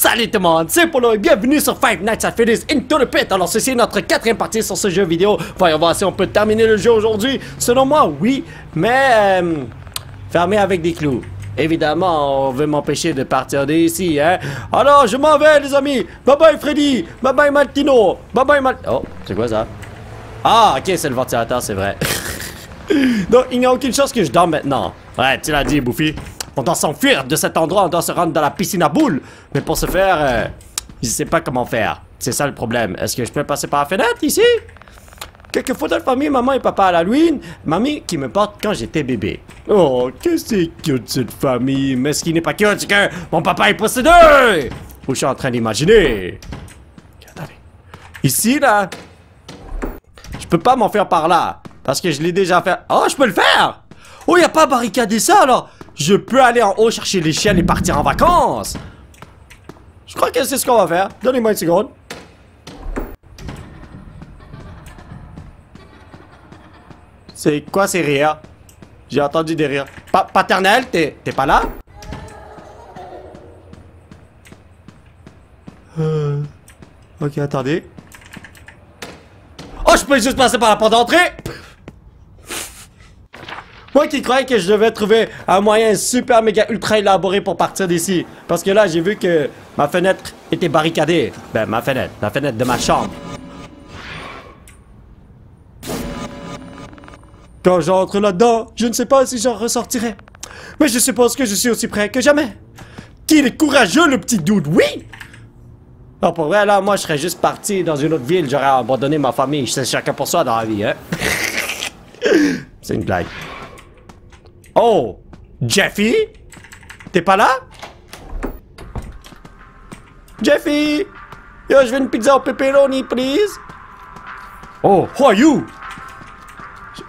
Salut tout le monde, c'est Polo et bienvenue sur Five Nights at Freddy's Into the Pit. Alors ceci est notre quatrième partie sur ce jeu vidéo. Voyons voir si on peut terminer le jeu aujourd'hui. Selon moi, oui, mais euh, fermé avec des clous. Évidemment, on veut m'empêcher de partir d'ici, hein. Alors, je m'en vais, les amis. Bye bye, Freddy. Bye bye, Martino. Bye bye, Mal... Oh, c'est quoi ça? Ah, ok, c'est le ventilateur, c'est vrai. Donc, il n'y a aucune chance que je dorme maintenant. Ouais, tu l'as dit, Bouffi. On doit s'enfuir de cet endroit, on doit se rendre dans la piscine à boules. Mais pour ce faire, euh, je sais pas comment faire. C'est ça le problème. Est-ce que je peux passer par la fenêtre ici? Quelques photos de famille, maman et papa à l'Halloween. Mamie qui me porte quand j'étais bébé. Oh, qu'est-ce que c'est cute cette famille. Mais ce qui n'est pas cute, c'est que mon papa est possédé. Ou je suis en train d'imaginer. Attendez. Ici, là, je peux pas m'en faire par là. Parce que je l'ai déjà fait. Oh, je peux le faire! Oh, y a pas barricadé ça alors! Je peux aller en haut chercher les chiennes et partir en vacances! Je crois que c'est ce qu'on va faire. Donnez-moi une seconde. C'est quoi ces rires? J'ai entendu des rires. Pa paternel, t'es pas là? Euh... Ok, attendez. Oh, je peux juste passer par la porte d'entrée! Moi qui croyais que je devais trouver un moyen super méga ultra élaboré pour partir d'ici. Parce que là, j'ai vu que ma fenêtre était barricadée. Ben, ma fenêtre. La fenêtre de ma chambre. Quand j'entre là-dedans, je ne sais pas si j'en ressortirai. Mais je suppose que je suis aussi prêt que jamais. Qu'il est courageux, le petit dude, oui! Non, pour vrai, là, moi, je serais juste parti dans une autre ville. J'aurais abandonné ma famille. C'est chacun pour soi dans la vie, hein? C'est une blague. Oh! Jeffy? T'es pas là? Jeffy! Yo, je veux une pizza au pepperoni, please! Oh, who are you?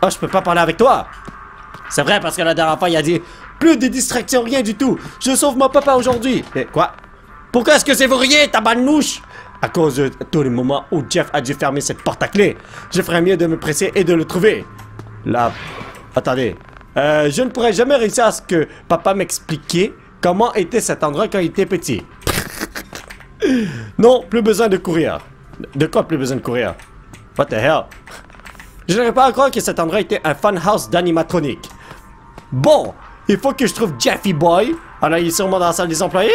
Oh, je peux pas parler avec toi! C'est vrai, parce que la dernière fois, il a dit Plus de distractions, rien du tout! Je sauve mon papa aujourd'hui! Et quoi? Pourquoi est-ce que c'est vous riez, tabarnouche? À cause de tous les moments où Jeff a dû fermer cette porte à clé. Je ferais mieux de me presser et de le trouver. Là. Attendez. Euh, je ne pourrais jamais réussir à ce que papa m'expliquait comment était cet endroit quand il était petit. non, plus besoin de courir. De quoi plus besoin de courir? What the hell? Je n'arrive pas à croire que cet endroit était un funhouse d'animatronique. Bon, il faut que je trouve Jeffy Boy. Alors, il est sûrement dans la salle des employés?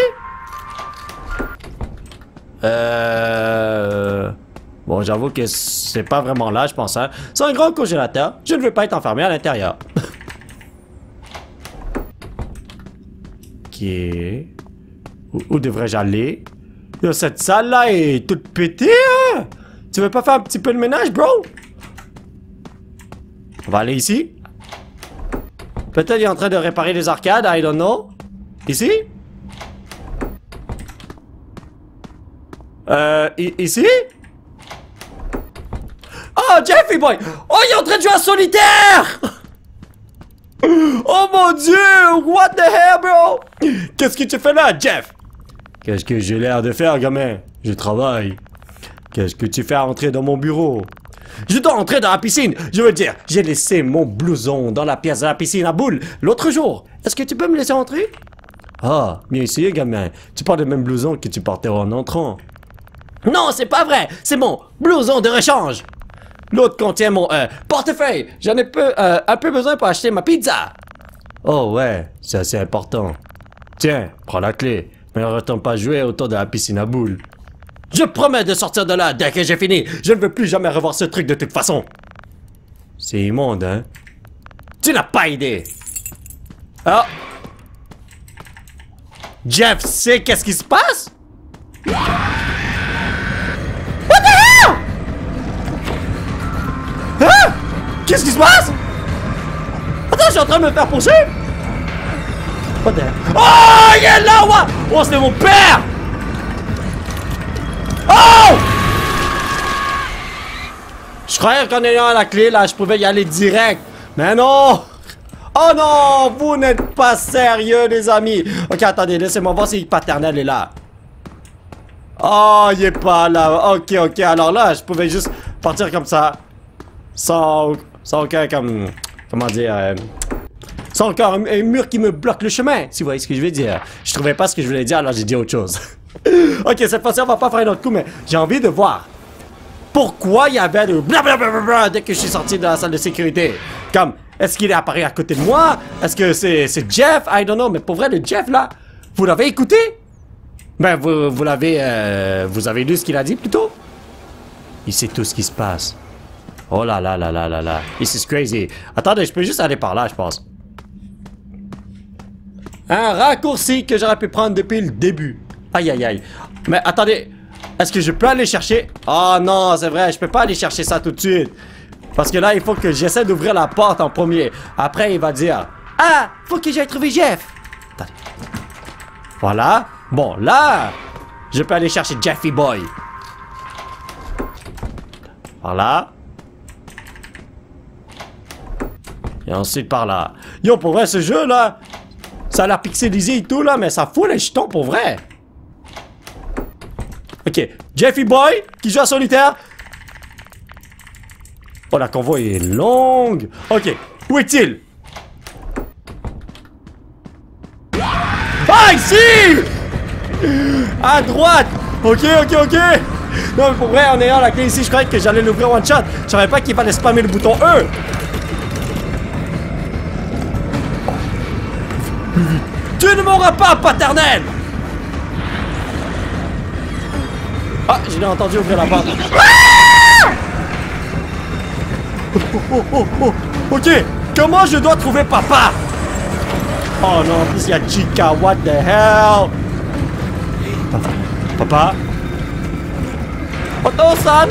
Euh... Bon, j'avoue que c'est pas vraiment là, je pense. Hein. C'est un grand congélateur. Je ne veux pas être enfermé à l'intérieur. Où, où devrais-je aller? cette salle-là est toute pétée, hein? Tu veux pas faire un petit peu de ménage, bro? On va aller ici. Peut-être il est en train de réparer les arcades, I don't know. Ici? Euh, ici? Oh, Jeffy boy! Oh, il est en train de jouer à solitaire! Oh mon dieu! What the hell, bro? Qu'est-ce que tu fais là, Jeff? Qu'est-ce que j'ai l'air de faire, gamin? Je travaille. Qu'est-ce que tu fais à entrer dans mon bureau? Je dois entrer dans la piscine. Je veux dire, j'ai laissé mon blouson dans la pièce de la piscine à boule l'autre jour. Est-ce que tu peux me laisser entrer? Ah, bien essayé, gamin. Tu portes le même blouson que tu portais en entrant. Non, c'est pas vrai. C'est mon blouson de rechange. L'autre contient mon euh, portefeuille. J'en ai peu, euh, un peu besoin pour acheter ma pizza. Oh ouais, c'est assez important. Tiens, prends la clé. Mais ne retourne pas jouer autour de la piscine à boules. Je promets de sortir de là dès que j'ai fini. Je ne veux plus jamais revoir ce truc de toute façon. C'est immonde, hein? Tu n'as pas idée. Ah! Jeff sait qu'est-ce qui se passe? Qu'est-ce qui se passe? Attends, je suis en train de me faire pousser! What the Oh, il est là, ouais! Oh, c'est mon père! Oh! Je croyais qu'en ayant la clé, là, je pouvais y aller direct. Mais non! Oh non! Vous n'êtes pas sérieux, les amis! Ok, attendez, laissez-moi voir si paternel est là. Oh, il est pas là. Ok, ok. Alors là, je pouvais juste partir comme ça. Sans sans aucun comme. Comment dire. Euh, encore un, mur qui me bloque le chemin, si vous voyez ce que je veux dire. Je trouvais pas ce que je voulais dire, alors j'ai dit autre chose. ok, cette fois-ci, on va pas faire un autre coup, mais j'ai envie de voir pourquoi il y avait de blablabla dès que je suis sorti de la salle de sécurité. Comme, est-ce qu'il est apparu à côté de moi? Est-ce que c'est Jeff? I don't know, mais pour vrai, le Jeff, là, vous l'avez écouté? Ben, vous, vous l'avez... Euh, vous avez lu ce qu'il a dit, plutôt? Il sait tout ce qui se passe. Oh là là là là là là. This is crazy. Attendez, je peux juste aller par là, je pense. Un raccourci que j'aurais pu prendre depuis le début. Aïe aïe aïe. Mais attendez, est-ce que je peux aller chercher... Oh non, c'est vrai, je peux pas aller chercher ça tout de suite. Parce que là, il faut que j'essaie d'ouvrir la porte en premier. Après, il va dire... Ah, faut que j'aille trouver Jeff. Attendez. Voilà. Bon, là, je peux aller chercher Jeffy Boy. Par là. Et ensuite par là. Yo, pour vrai, ce jeu, là, ça a l'air pixelisé et tout, là, mais ça fout les jetons, pour vrai. Ok, Jeffy Boy, qui joue à solitaire. Oh, la convoi est longue. Ok, où est-il? Ah, ici! À droite! Ok, ok, ok! Non, mais pour vrai, en ayant la clé ici, je croyais que j'allais l'ouvrir one shot. Je savais pas qu'il fallait spammer le bouton E. Tu ne m'auras pas, paternel! Ah, je l'ai entendu ouvrir la porte. Ah! Ok, comment je dois trouver papa? Oh non, en plus il y a Chica, what the hell? Papa? Papa? Oto-san?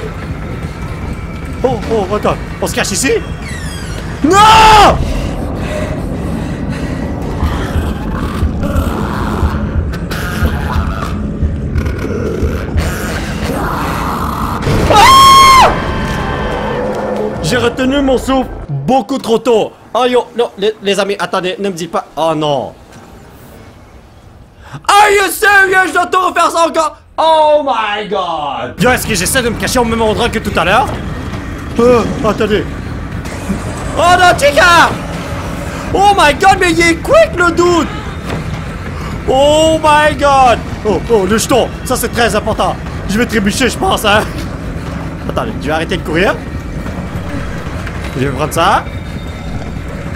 Oh, oh, attends, on se cache ici? Non! J'ai retenu mon souffle beaucoup trop tôt. Oh yo, non, les, amis, attendez, ne me dites pas. Oh non. Are you serious? Je dois tout refaire ça encore? Oh my god! Yo, est-ce que j'essaie de me cacher? Au même endroit que tout à l'heure? Oh, attendez. Oh non, Chica! Oh my god, mais il est quick le doute! Oh my god! Oh, oh, le jeton! Ça, c'est très important. Je vais trébucher, je pense, hein? Attendez, je vais arrêter de courir. Je vais prendre ça.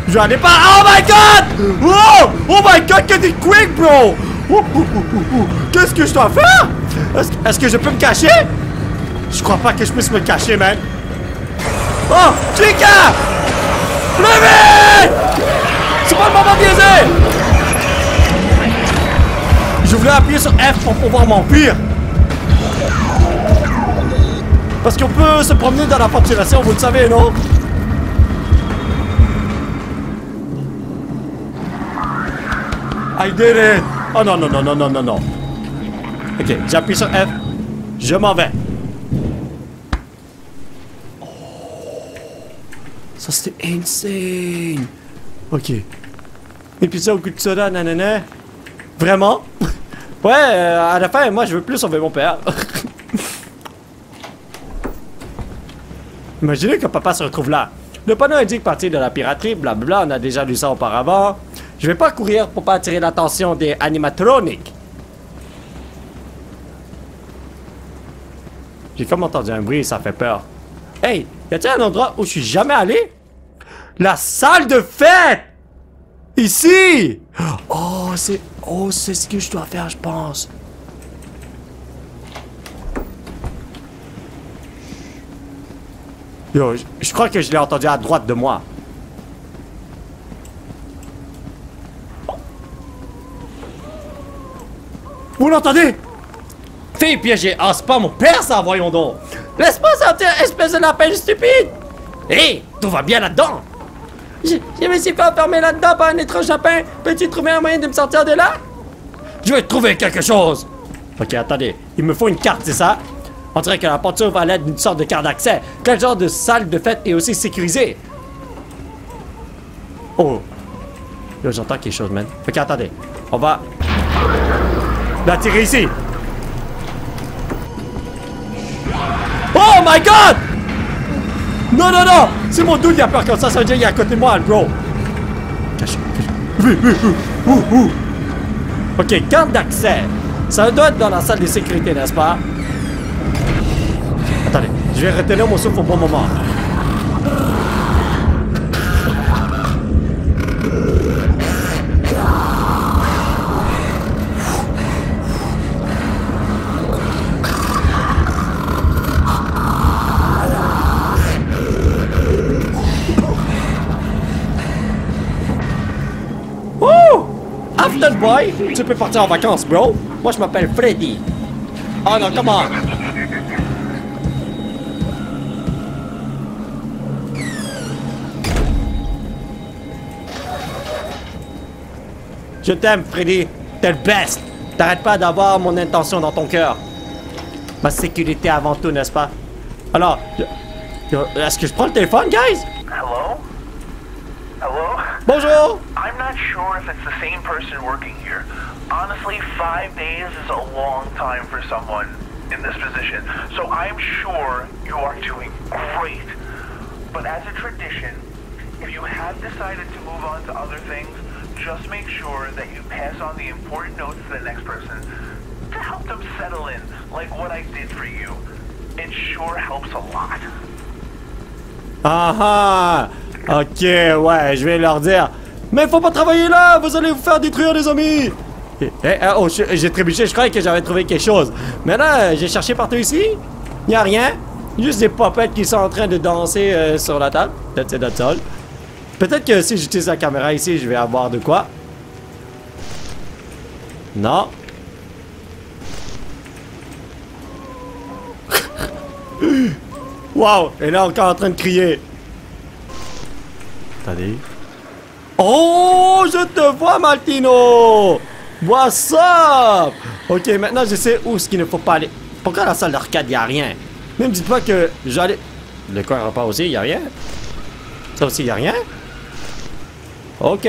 Je vais aller par... Oh my god! Oh! Oh my god, get it quick, bro! Qu'est-ce que je dois faire? Est-ce que je peux me cacher? Je crois pas que je puisse me cacher, man. Oh! Chica! Plus C'est pas le moment biaisé! Je voulais appuyer sur F pour pouvoir m'enfuir. Parce qu'on peut se promener dans la population, vous le savez, non? I did it! Oh non, non, non, non, non, non, non. Ok, j'appuie sur F. Je m'en vais. Oh. Ça, c'était insane. Ok. Et puis ça, au coup de soda, nanana. Vraiment? ouais, euh, à la fin, moi, je veux plus sauver mon père. Imaginez que papa se retrouve là. Le panneau indique partir de la piraterie, blablabla, on a déjà lu ça auparavant. Je vais pas courir pour pas attirer l'attention des animatroniques. J'ai comme entendu un bruit, ça fait peur. Hey, y a-t-il un endroit où je suis jamais allé? La salle de fête! Ici! Oh, c'est... Oh, c'est ce que je dois faire, je pense. Yo, je crois que je l'ai entendu à droite de moi. Vous l'entendez? Fille piégée. Ah, c'est pas mon père, ça, voyons donc. Laisse-moi sortir, espèce de lapin stupide. Hé, tout va bien là-dedans. Je, je, me suis fait enfermer là-dedans par un étrange lapin. Peux-tu trouver un moyen de me sortir de là? Je vais trouver quelque chose. Ok, attendez. Il me faut une carte, c'est ça? On dirait que la peinture va l'aide d'une sorte de carte d'accès. Quel genre de salle de fête est aussi sécurisée? Oh. Là, j'entends quelque chose, man. Ok, attendez. On va d'attirer ici. Oh my god! Non, non, non! C'est mon doute qui a peur comme ça, ça veut dire qu'il est à côté de moi, bro. Cache. Ok, carte d'accès. Ça doit être dans la salle de sécurité, n'est-ce pas? Attendez, je vais retenir mon souffle au bon moment. After boy, tu peux partir en vacances, bro. Moi, je m'appelle Freddy. Oh non, come on. Je t'aime, Freddy. T'es le best. T'arrêtes pas d'avoir mon intention dans ton cœur. Ma sécurité avant tout, n'est-ce pas? Alors, est-ce que je prends le téléphone, guys? Hello? Hello? Bonjour. Sure if it's the same person working here. Honestly, five days is a long time for someone in this position. So I'm sure you are doing great. But as a tradition, if you have decided to move on to other things, just make sure that you pass on the important notes to the next person to help them settle in, like what I did for you. It sure helps a lot. Ah ah Ok, ouais, je vais leur dire. Mais faut pas travailler là, vous allez vous faire détruire les amis. Eh, eh, oh, je- j'ai trébuché, je croyais que j'avais trouvé quelque chose. Mais là, j'ai cherché partout ici. Y a rien. Juste des popettes qui sont en train de danser euh, sur la table. That's it, that's all. Peut-être que si j'utilise la caméra ici, je vais avoir de quoi. Non. Wow! Elle est encore en train de crier. Attendez. Oh, je te vois, Martino! What's up? Ok, maintenant je sais où ce qu'il ne faut pas aller. Pourquoi la salle d'arcade, y a rien? Même dites pas que j'allais... Le coin repas aussi, y a rien? Ça aussi, y a rien? Ok.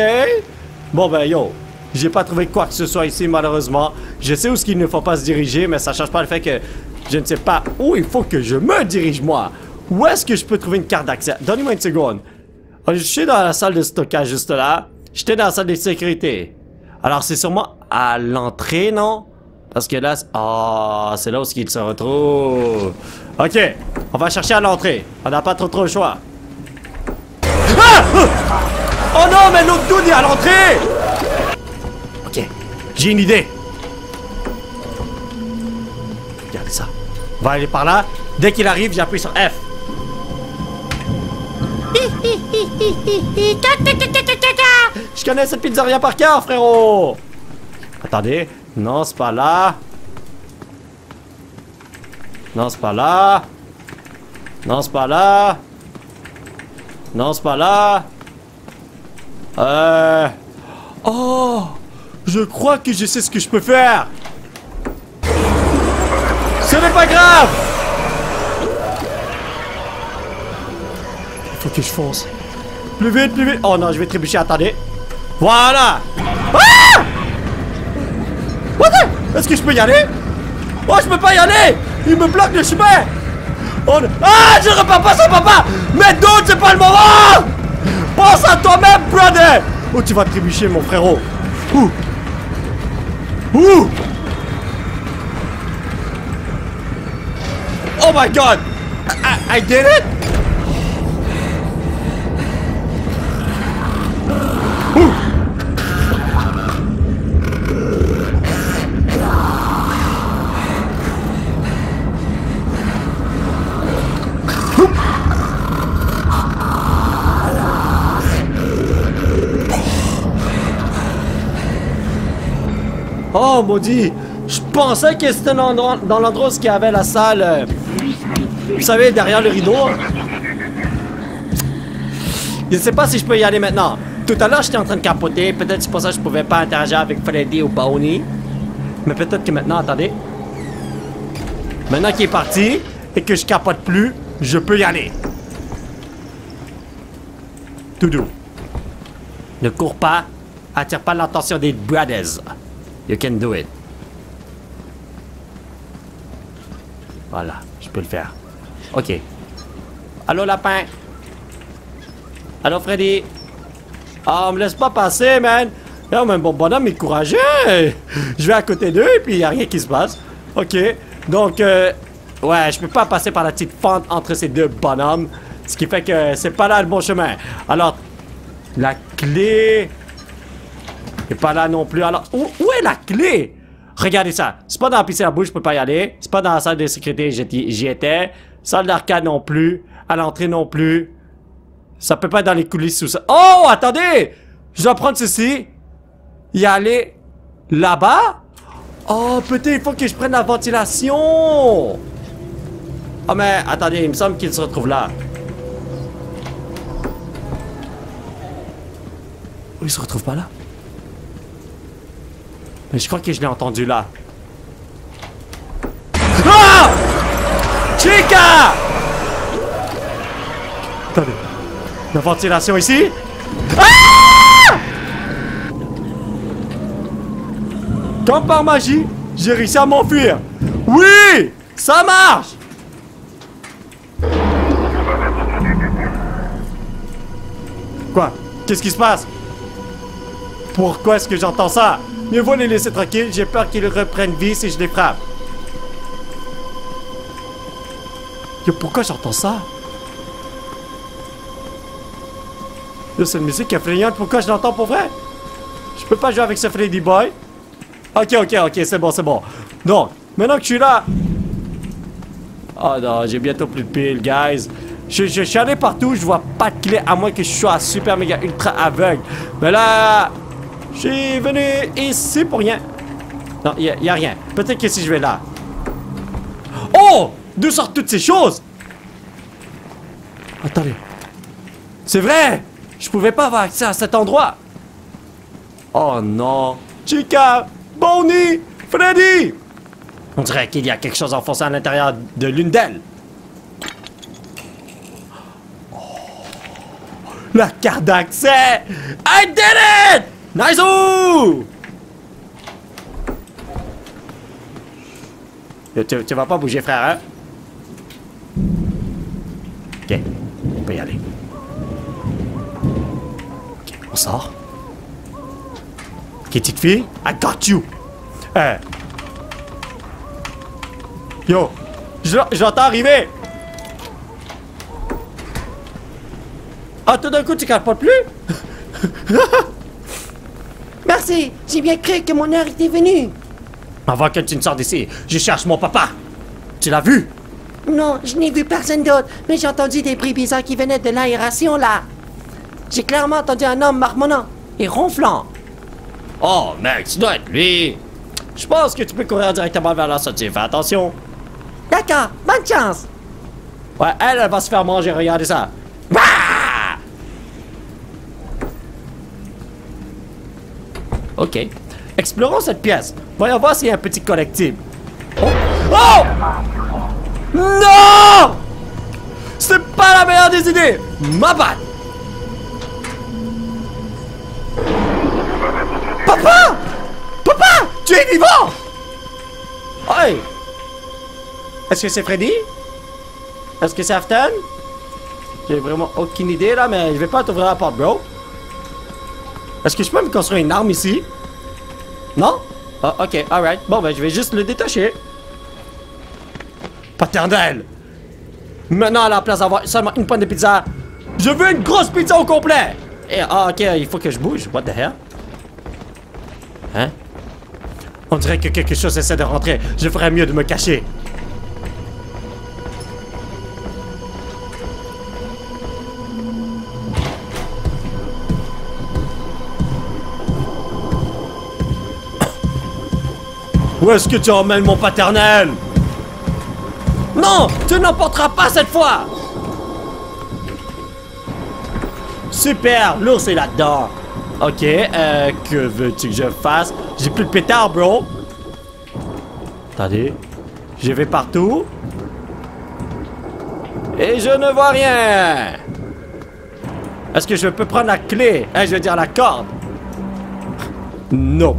Bon ben, yo. J'ai pas trouvé quoi que ce soit ici, malheureusement. Je sais où ce qu'il ne faut pas se diriger, mais ça change pas le fait que je ne sais pas où il faut que je me dirige, moi. Où est-ce que je peux trouver une carte d'accès? Donnez-moi une seconde. Oh, Je suis dans la salle de stockage juste là. J'étais dans la salle de sécurité. Alors c'est sûrement à l'entrée, non? Parce que là, ah, c'est là où il se retrouve. Ok, on va chercher à l'entrée. On n'a pas trop trop le choix. Ah! Oh non, mais l'autre dude est à l'entrée! Ok, j'ai une idée. Regardez ça. On va aller par là. Dès qu'il arrive, j'appuie sur F. Je connais cette pizzeria par cœur, frérot! Attendez. Non, c'est pas là. Non, c'est pas là. Non, c'est pas là. Non, c'est pas là. Euh... Oh! Je crois que je sais ce que je peux faire. Ce n'est pas grave! Il faut que je fonce. Plus vite, plus vite. Oh non, je vais trébucher, attendez. Voilà! Ah! What the- Est-ce que je peux y aller? Oh, je peux pas y aller! Il me bloque le chemin! Oh. Ah, je repars pas sans papa! Mais d'autres, c'est pas le moment! Pense à toi-même, brother! Oh, tu vas trébucher, mon frérot. Ouh! Ouh! Oh my god! I did it? Oh maudit! Je pensais que c'était dans l'endroit où il y avait la salle. euh, Vous savez, derrière le rideau. Je ne sais pas si je peux y aller maintenant. Tout à l'heure, j'étais en train de capoter. Peut-être c'est pour ça que je pouvais pas interagir avec Freddy ou Bounty. Mais peut-être que maintenant, attendez. Maintenant qu'il est parti et que je capote plus, je peux y aller. Tout doux. Ne cours pas. Attire pas l'attention des brothers. You can do it. Voilà, je peux le faire. Ok. Allô, lapin? Allô, Freddy? On me laisse pas passer, man! Là, mais bon bonhomme est courageux. Je vais à côté d'eux et puis il a rien qui se passe. Ok. Donc, euh, ouais, je peux pas passer par la petite fente entre ces deux bonhommes. Ce qui fait que c'est pas là le bon chemin. Alors, la clé... est pas là non plus. Alors, où, est la clé? Regardez ça. C'est pas dans la piscine à bouche, je peux pas y aller. C'est pas dans la salle de sécurité, j'y étais. Salle d'arcade non plus. À l'entrée non plus. Ça peut pas être dans les coulisses ou ça. Oh, attendez! Je dois prendre ceci. Y aller là-bas? Oh, peut-être il faut que je prenne la ventilation. Oh, mais attendez, il me semble qu'il se retrouve là. Il se retrouve pas là? Mais je crois que je l'ai entendu là. Ah! Chica! Attendez. La ventilation ici? Ah! Comme par magie, j'ai réussi à m'enfuir. Oui! Ça marche! Quoi? Qu'est-ce qui se passe? Pourquoi est-ce que j'entends ça? Mieux vaut les laisser tranquilles, j'ai peur qu'ils reprennent vie si je les frappe. Pourquoi j'entends ça? Yo, c'est une musique effrayante, pourquoi je l'entends pour vrai? Je peux pas jouer avec ce Freddy Boy? Ok, ok, ok, c'est bon, c'est bon. Donc, maintenant que je suis là... Oh non, j'ai bientôt plus de piles, guys. Je, je, suis allé partout, je vois pas de clé, à moins que je sois super méga ultra aveugle. Mais là, suis venu ici pour rien. Non, il a rien. Peut-être que si je vais là. Oh! D'où sortent toutes ces choses? Attendez. C'est vrai! Je pouvais pas avoir accès à cet endroit. Oh non. Chica! Bonnie! Freddy! On dirait qu'il y a quelque chose enfoncé à l'intérieur de l'une d'elles. Oh. La carte d'accès! I did it! Nice! Tu, tu vas pas bouger, frère, hein? Ok, on peut y aller. Ok, on sort. Ok, petite fille, I got you! Hey. Yo, j'entends arriver! Ah, tout d'un coup, tu capotes plus? J'ai bien cru que mon heure était venue. Avant que tu ne sortes d'ici, je cherche mon papa. Tu l'as vu? Non, je n'ai vu personne d'autre, mais j'ai entendu des bruits bizarres qui venaient de l'aération là. J'ai clairement entendu un homme marmonnant et ronflant. Oh, mec, tu dois être lui. Je pense que tu peux courir directement vers la sortie. Fais attention. D'accord, bonne chance. Ouais, elle, elle va se faire manger. Regardez ça. Ok. Explorons cette pièce. Voyons voir s'il y a un petit collectible. Oh! oh! Non! C'est pas la meilleure des idées! Ma bad! Papa! Papa! Tu es vivant! Hey! Est-ce que c'est Freddy? Est-ce que c'est Afton? J'ai vraiment aucune idée là, mais je vais pas t'ouvrir la porte, bro. Est-ce que je peux me construire une arme ici? Non? Ah, ok, alright. Bon, ben, je vais juste le détacher. Paternel! Maintenant, à la place d'avoir seulement une pointe de pizza, je veux une grosse pizza au complet! Et, ah, ok, il faut que je bouge. What the hell? Hein? On dirait que quelque chose essaie de rentrer. Je ferais mieux de me cacher. Où est-ce que tu emmènes mon paternel? Non Tu n'emporteras pas cette fois Super L'ours est là-dedans Ok, euh, que veux-tu que je fasse? J'ai plus de pétard, bro Attendez. Je vais partout. Et je ne vois rien Est-ce que je peux prendre la clé? Hein, je veux dire la corde Non.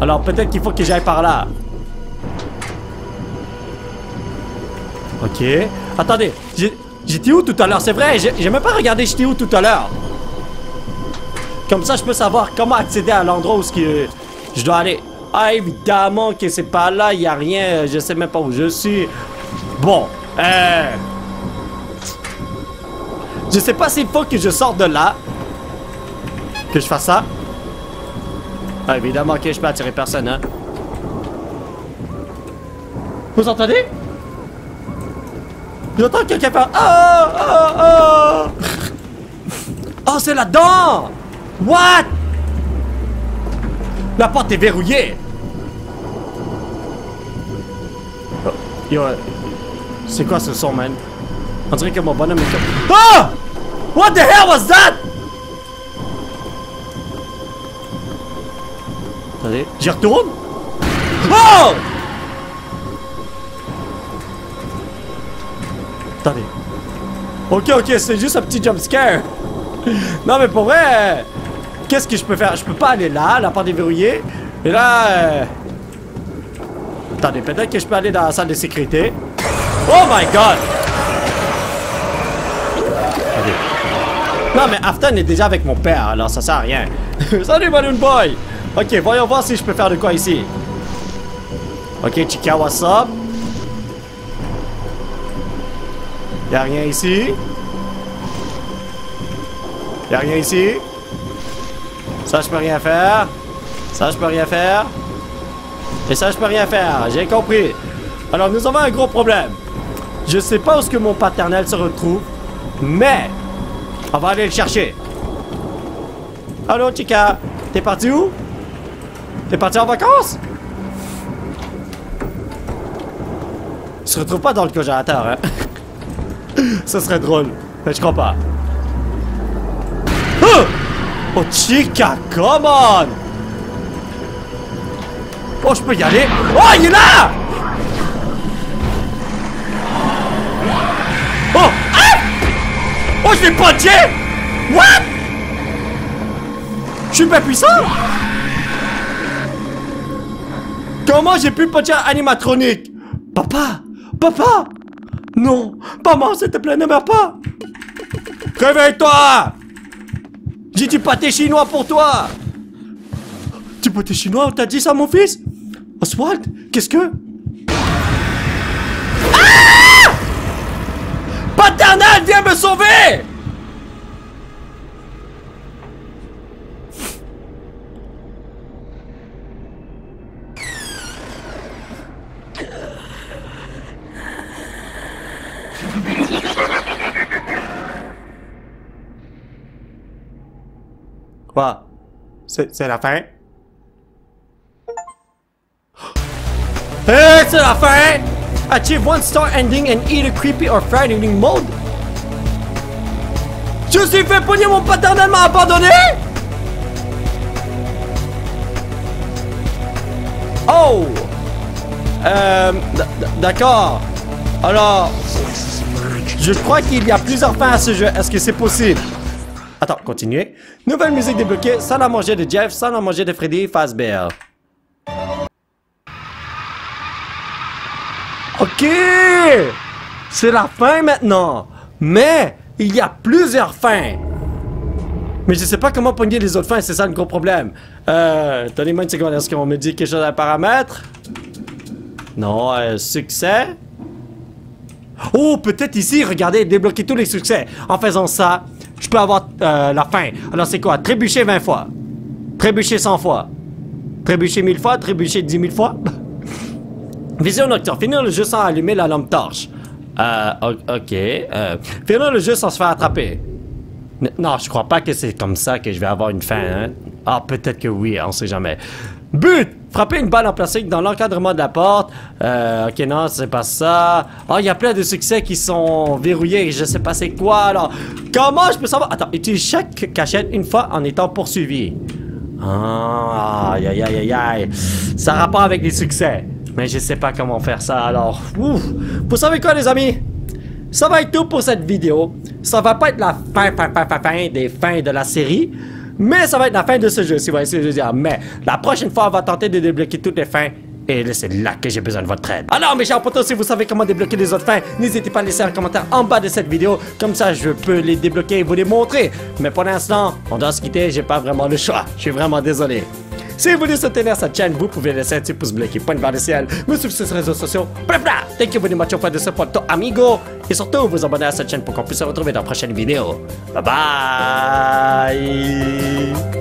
Alors peut-être qu'il faut que j'aille par là. Ok. Attendez, j'étais où tout à l'heure? C'est vrai, j'ai même pas regardé j'étais où tout à l'heure. Comme ça, je peux savoir comment accéder à l'endroit où que je dois aller. Ah, évidemment que c'est pas là, il a rien, je sais même pas où je suis. Bon, euh... Je sais pas s'il faut que je sorte de là. Que je fasse ça. Ah, évidemment que je peux attirer personne, hein. Vous entendez? J'entends quelqu'un faire Ah! Ah! Ah! oh, c'est là-dedans! What? La porte est verrouillée! Oh, yo, c'est quoi ce son, man? On dirait que mon bonhomme est. Ah! What the hell was that? Attendez, j'y retourne? Oh! Attendez. Ok, ok, c'est juste un petit jump scare. non, mais pour vrai, qu'est-ce que je peux faire? Je peux pas aller là, la porte est verrouillée. Et là... Euh... Attendez, peut-être que je peux aller dans la salle de sécurité. Oh my god! Non, mais Afton est déjà avec mon père, alors ça sert à rien. Salut, Balloon Boy! Ok, voyons voir si je peux faire de quoi ici. Ok, Chica, what's? Y'a rien ici? Y'a rien ici? Ça, je peux rien faire. Ça, je peux rien faire. Et ça, je peux rien faire. J'ai compris. Alors, nous avons un gros problème. Je sais pas où ce que mon paternel se retrouve, mais on va aller le chercher. Allô, Chica. T'es parti où? T'es parti en vacances? Il se retrouve pas dans le congélateur, hein? Ça serait drôle. Mais je crois pas. Oh, Chica, come on! Oh, je peux y aller? Oh, il est là! Oh! Ah! Oh, je l'ai punché! What? Je suis pas puissant? Comment j'ai pu puncher un animatronique? Papa! Papa! Non Maman, s'il te plaît, ne meurs pas. Réveille-toi. J'ai du pâté chinois pour toi? Du pâté chinois, t'as dit ça, mon fils? Oswald, qu'est-ce que... Ah! Paternal, viens me sauver C'est la fin. C'est la fin. Achieve one star ending and either creepy or frightening mode Je suis fait pogner mon paternel m'a abandonné. Oh. Euh... D'accord. Alors... Je crois qu'il y a plusieurs fins à ce jeu. Est-ce que c'est possible? Attends, continuez. Nouvelle musique débloquée. Sans à manger de Jeff, sans à manger de Freddy Fazbear. Ok! C'est la fin maintenant. Mais, il y a plusieurs fins. Mais je sais pas comment pogner les autres fins, c'est ça le gros problème. Euh, donnez-moi une seconde, est-ce qu'on me dit quelque chose à paramètre? Non, euh, succès? Oh, peut-être ici, regardez, débloquer tous les succès. En faisant ça, je peux avoir euh, la fin. Alors c'est quoi? Trébucher 20 fois. Trébucher 100 fois. Trébucher 1000 fois. Trébucher 10 000 fois. Vision nocturne. Finir le jeu sans allumer la lampe torche. Euh, ok. Euh, finir le jeu sans se faire attraper. non, je crois pas que c'est comme ça que je vais avoir une fin. Hein. Ah, peut-être que oui, on sait jamais. But! Frapper une balle en plastique dans l'encadrement de la porte. Euh, ok, non, c'est pas ça. Oh, il y a plein de succès qui sont verrouillés. Je sais pas c'est quoi, alors. Comment je peux savoir? Attends, utilise chaque cachette une fois en étant poursuivi. Ah, aïe, aïe, aïe, aïe. Ça rapport avec les succès. Mais je sais pas comment faire ça, alors. Ouf. Vous savez quoi, les amis? Ça va être tout pour cette vidéo. Ça va pas être la fin, fin, fin, fin, fin des fins de la série. Mais ça va être la fin de ce jeu, si vous voyez ce que je veux dire. Mais la prochaine fois, on va tenter de débloquer toutes les fins Et c'est là que j'ai besoin de votre aide. Alors, mes chers potos, si vous savez comment débloquer les autres fins, n'hésitez pas à laisser un commentaire en bas de cette vidéo. Comme ça, je peux les débloquer et vous les montrer. Mais pour l'instant, on doit se quitter, j'ai pas vraiment le choix. Je suis vraiment désolé. Si vous voulez soutenir cette chaîne, vous pouvez laisser un petit pouce bleu qui pointe vers le ciel, me suivre sur les réseaux sociaux. Bla bla! Thank you very much for the support, amigo! Et surtout, vous abonner à cette chaîne pour qu'on puisse se retrouver dans la prochaine vidéo. Bye bye!